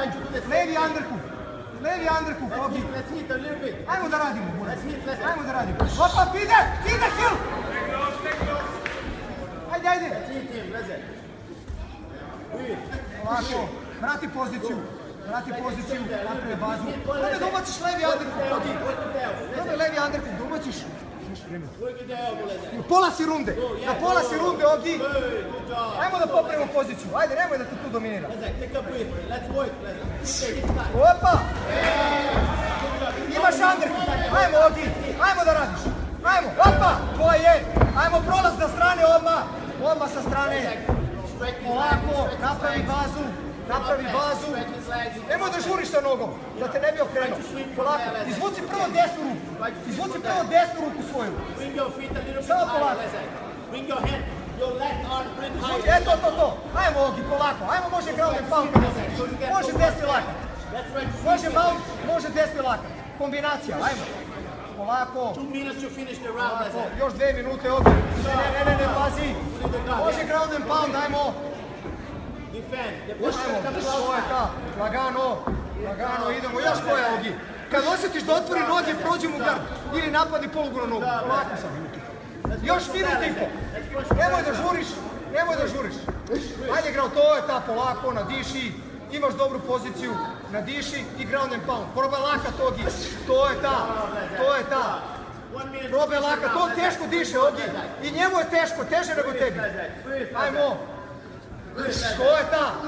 same Levi thing. underhook. Levi underhook, Let's hit, let's hit a little bit. Ajmo da radimo. Let's hit, let's Ajmo da radimo. Opa, ide, ide, kill. Ajde, ajde. Let's hit him, let's it. Breathe. Ovako, vrati poziciju. Vrati poziciju, napravi bazu. Onda da ubaciš levi. Let's Onda levi underhook, da U pola si runde. Na pola si runde, job. Ajmo da popravimo poziciju. Ajde, nemoj da te tu dominira. Opa! Imaš underhook. Ajmo, Ogi. Ajmo da radiš. Ajmo, opa! To je. Ajmo prolaz sa strane odmah. Odmah sa strane. Polako, napravi bazu. Napravi bazu. Nemoj da žuriš sa nogom, da te ne bi okrenuo. Polako, izvuci prvo desnu ruku. Izvuci prvo desnu ruku svoju. Samo polako. Eto, to, to. Ajmo, Ogi, polako. Ajmo, može ground and pound. Može desni lakat. Može mount, može desni lakat. Kombinacija, ajmo. Polako. Još dve minute ovdje. Ne, ne, ne, ne, pazi. Može ground and pound, ajmo. Lagano, lagano, idemo. Još koja, Ogi. Kad osjetiš da otvori noge, prođi mu gard. Ili napadi polugu na nogu. Polako sam. Još minut i po. Nemoj da žuriš, nemoj da žuriš. Ajde, grao, to je ta polako, nadiši. Imaš dobru poziciju, nadiši i ground and pound. Probaj laka togi. To je ta, to je ta. Probaj laka, to teško diše ovdje. I njemu je teško, teže nego tebi. Ajmo. To je ta,